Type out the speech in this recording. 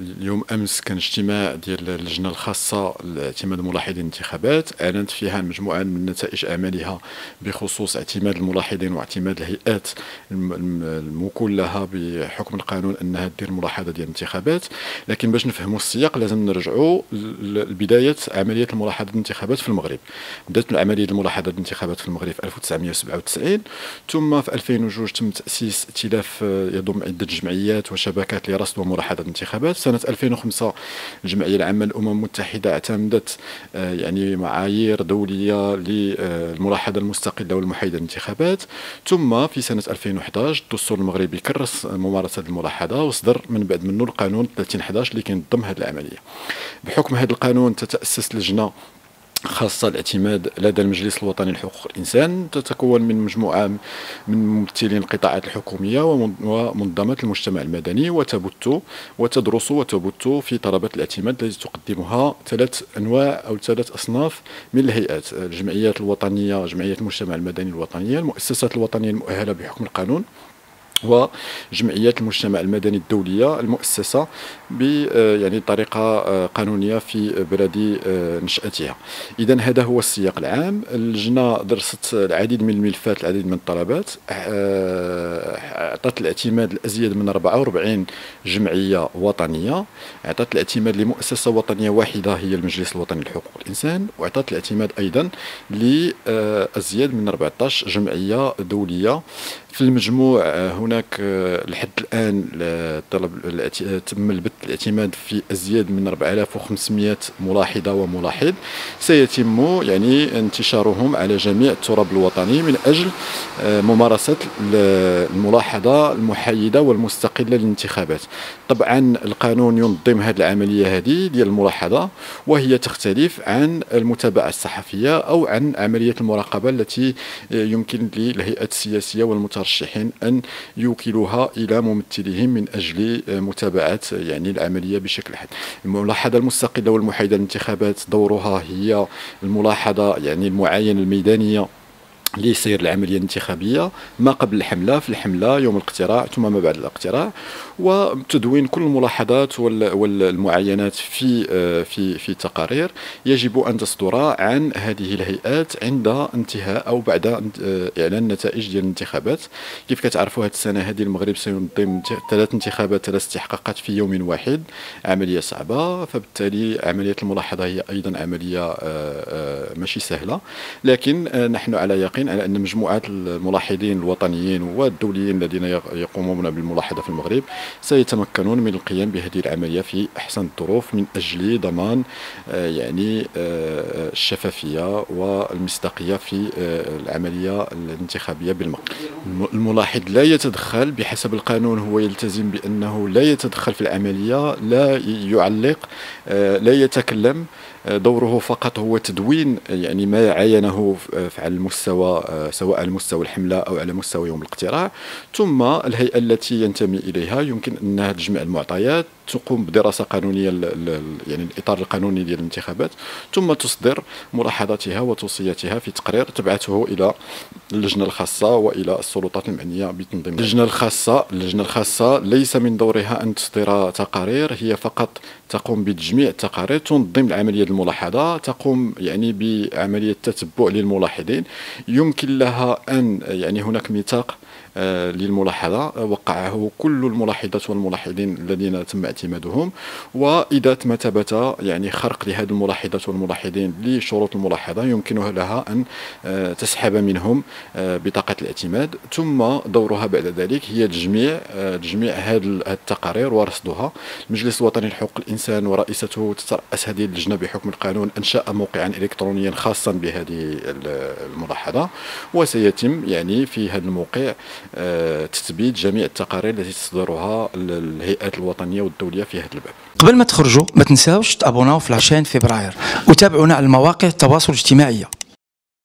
اليوم أمس كان اجتماع ديال اللجنة الخاصة لاعتماد الملاحظين الانتخابات. أعلنت فيها مجموعة من نتائج أعمالها بخصوص اعتماد الملاحظين واعتماد الهيئات الموكول لها بحكم القانون أنها دير ملاحظة ديال الانتخابات. لكن باش نفهموا السياق لازم نرجعوا لبداية عملية الملاحظة الانتخابات في المغرب. بدأت عملية الملاحظة الانتخابات في المغرب في 1997 ثم في 2002 تم تأسيس ائتلاف يضم عدة جمعيات وشبكات لرصد وملاحظة الانتخابات. سنة 2005 الجمعية العامة للأمم المتحدة اعتمدت آه، يعني معايير دولية للملاحظة المستقلة والمحايدة للانتخابات ثم في سنة 2011 الدستور المغربي كرس ممارسة الملاحظة وصدر من بعد منه القانون 3011 اللي كينظم هذه العملية. بحكم هذا القانون تتأسس لجنة خاصة الاعتماد لدى المجلس الوطني لحقوق الإنسان تتكون من مجموعة من ممثلين القطاعات الحكومية ومنظمات المجتمع المدني وتبث وتدرس وتبث في طلبات الاعتماد التي تقدمها ثلاث أنواع أو ثلاث أصناف من الهيئات الجمعيات الوطنية جمعية المجتمع المدني الوطنية المؤسسات الوطنية المؤهلة بحكم القانون وجمعيات المجتمع المدني الدولية المؤسسة ب آه، يعني طريقة آه، قانونية في بلد آه، نشأتها. اذا هذا هو السياق العام. اللجنة درست العديد من الملفات العديد من الطلبات. أعطت الاعتماد لازيد من 44 جمعية وطنية. أعطت الاعتماد لمؤسسة وطنية واحدة هي المجلس الوطني لحقوق الإنسان. وأعطت الاعتماد أيضا لأزيد من 14 جمعية دولية. في المجموع آه، هناك آه، لحد الآن طلب تم البث الاعتماد في ازيد من 4500 ملاحظه وملاحظ سيتم يعني انتشارهم على جميع التراب الوطني من أجل آه، ممارسة الملاحظه المحايدة والمستقلة للانتخابات. طبعا القانون ينظم هذه العملية هذه ديال الملاحظه وهي تختلف عن المتابعة الصحفية أو عن عملية المراقبة التي يمكن للهيئات السياسية والمترشحين المترشحين أن يوكلوها إلى ممثلهم من أجل متابعة يعني العملية بشكل حاد الملاحظة المستقلة والمحايدة للانتخابات دورها هي الملاحظة يعني المعاينة الميدانية. لسير العملية الانتخابية ما قبل الحملة في الحملة يوم الاقتراع ثم ما بعد الاقتراع. وتدوين كل الملاحظات والمعاينات في آه، في في تقارير. يجب أن تصدر عن هذه الهيئات عند انتهاء أو بعد آه، إعلان نتائج ديال الانتخابات. كيف كتعرفوا هذه السنة هذه المغرب سينظم ثلاث انتخابات ثلاث استحقاقات في يوم واحد. عملية صعبة فبالتالي عملية الملاحظة هي أيضا عملية آه، ماشي سهلة. لكن نحن على يقين متفقين على أن مجموعات الملاحظين الوطنيين والدوليين الذين يقومون بالملاحظه في المغرب سيتمكنون من القيام بهذه العملية في أحسن الظروف من أجل ضمان آه، يعني آه، الشفافية والمصداقية في آه، العملية الانتخابية بالمغرب. الملاحظ لا يتدخل بحسب القانون هو يلتزم بأنه لا يتدخل في العملية لا يعلق لا يتكلم دوره فقط هو تدوين يعني ما عاينه على المستوى سواء على مستوى الحملة أو على مستوى يوم الاقتراع ثم الهيئة التي ينتمي إليها يمكن أنها تجمع المعطيات تقوم بدراسة قانونية يعني الإطار القانوني ديال الانتخابات ثم تصدر ملاحظاتها وتوصياتها في تقرير تبعثه إلى اللجنة الخاصة وإلى السلطات المعنية بتنظيم اللجنة الخاصة اللجنة الخاصة ليس من دورها أن تصدر تقارير هي فقط تقوم بتجميع التقارير تنظم العملية الملاحظة تقوم يعني بعملية تتبع للملاحظين. يمكن لها أن يعني هناك ميثاق آه، للملاحظة. وقعه كل الملاحظات والملاحظين الذين تم اعتمادهم. وإذا ما ثبت يعني خرق لهذه الملاحظات والملاحظين لشروط الملاحظة يمكنها لها أن آه، تسحب منهم آه، بطاقة الاعتماد. ثم دورها بعد ذلك هي تجميع تجميع هذه التقارير ورصدها. المجلس الوطني لحقوق الإنسان ورئيسته تترأس هذه اللجنة بحكم القانون أنشأ موقعا إلكترونيا خاصا بهذه الملاحظة. وسيتم يعني في هذا الموقع تثبيت جميع التقارير التي تصدرها الهيئات الوطنية والدولية في هذا الباب. قبل ما تخرجوا ما تنساوش تابوناو في 20 فبراير وتابعونا على المواقع التواصل الاجتماعي